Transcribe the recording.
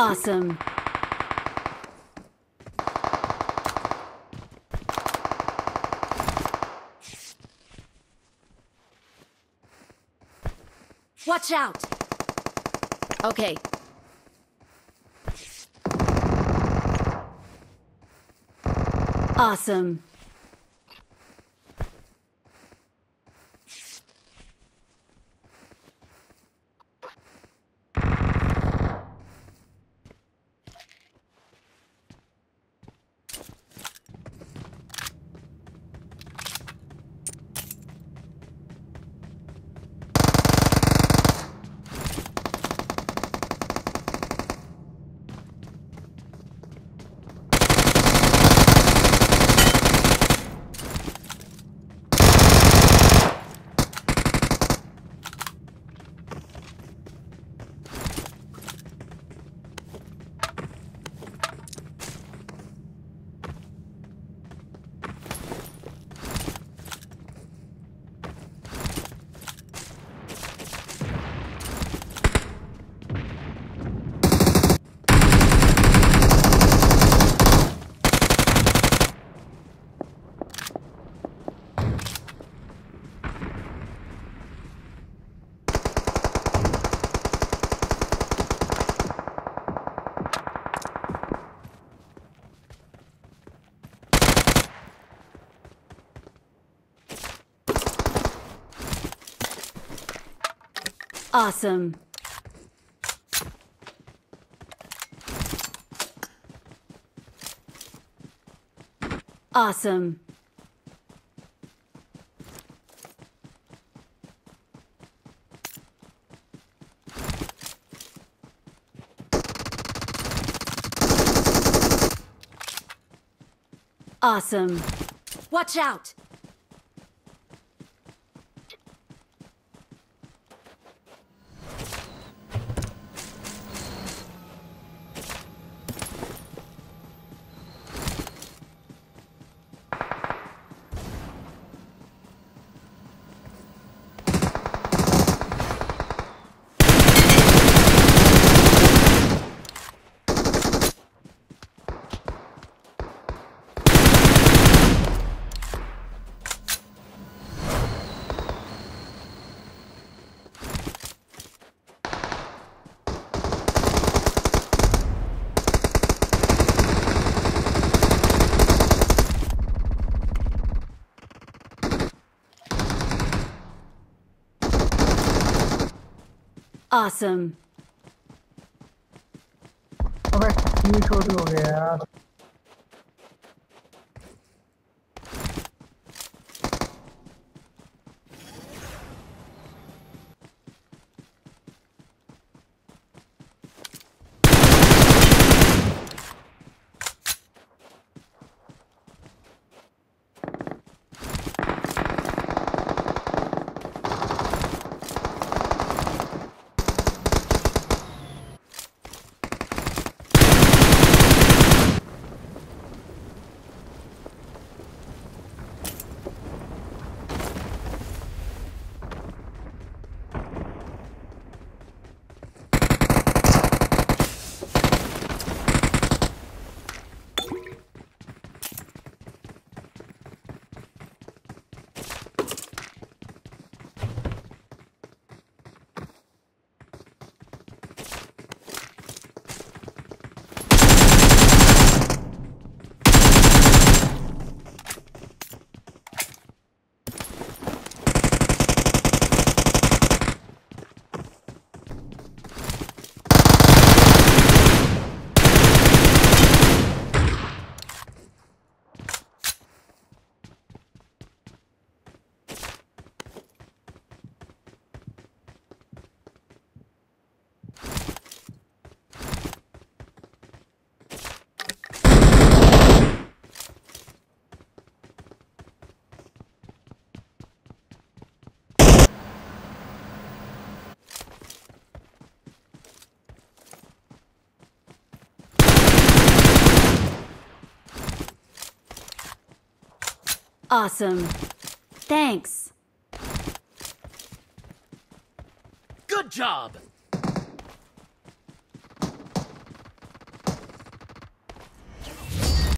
Awesome. Watch out! Okay. Awesome. Awesome. Awesome. Awesome. Watch out! Awesome. अबे ये छोटू हो गया यार Awesome. Thanks. Good job!